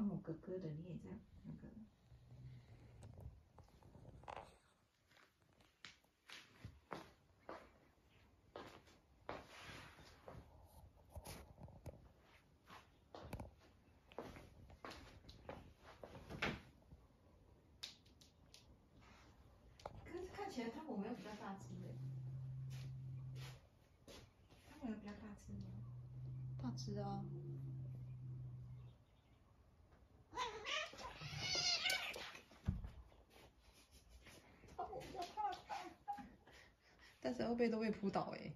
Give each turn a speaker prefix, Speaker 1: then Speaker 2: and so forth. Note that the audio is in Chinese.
Speaker 1: 汤姆哥哥的，你也在那个。可是看起来汤姆没有比较大只诶，汤姆有比较大只吗？
Speaker 2: 大只啊。但是后背都被扑倒诶